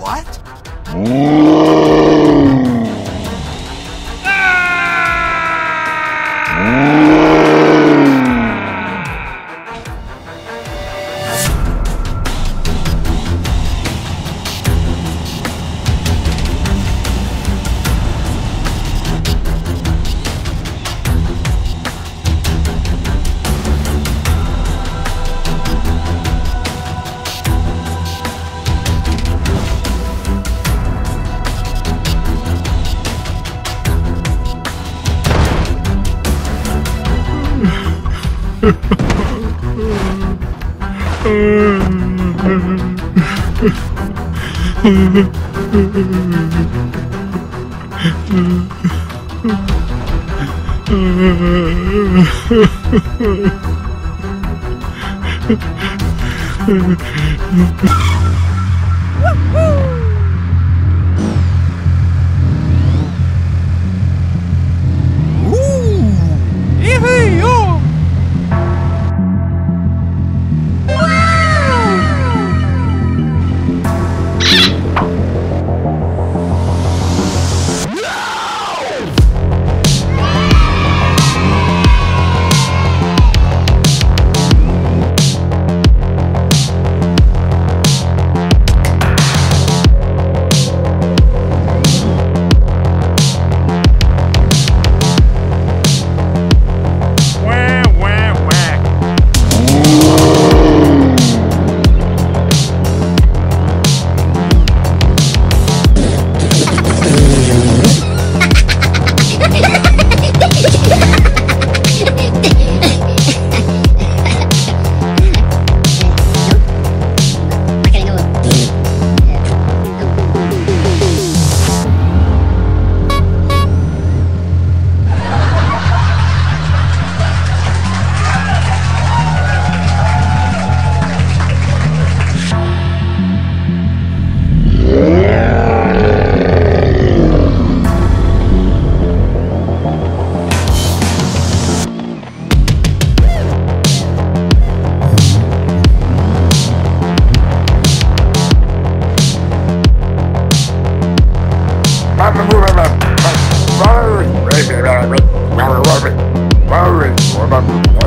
what? Wah,